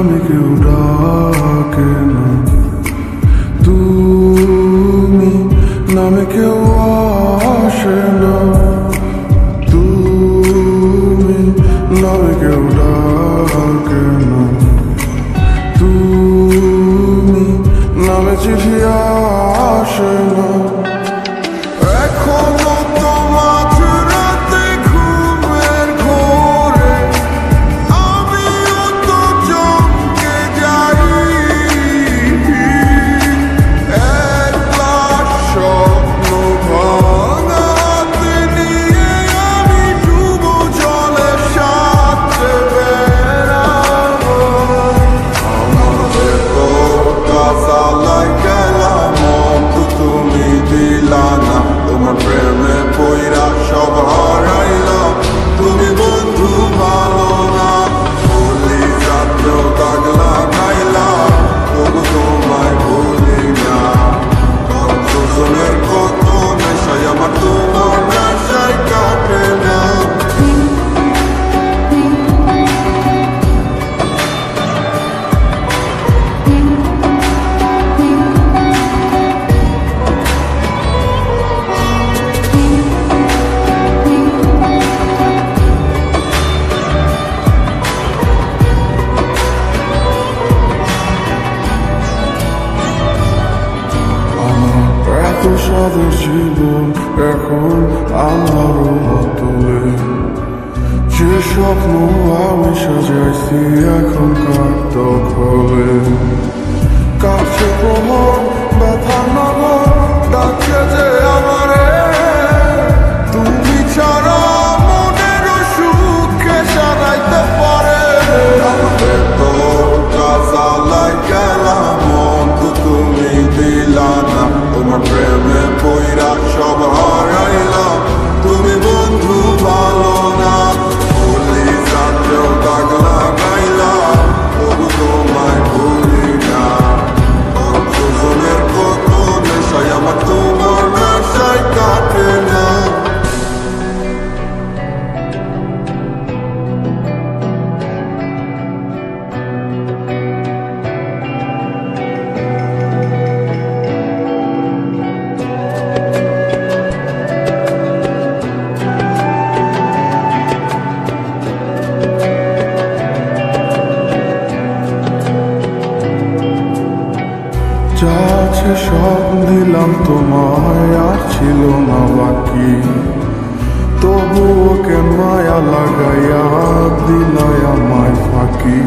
আমি কেউ ডাকে না। তুমি নামে কেউ আসে না। তুমি নামে কেউ ডাকে না। তুমি নামে চিঠিয়া জীবন এখন আমার মতলে যে স্বপ্ন আমি সাজাইছি এখনকার তো যাচ্ছে সব দিলাম তোমায়, আর ছিল না বাকি। তবুও কেন মায়া লাগাইয়া দিলায় আমায় ফাঁকি?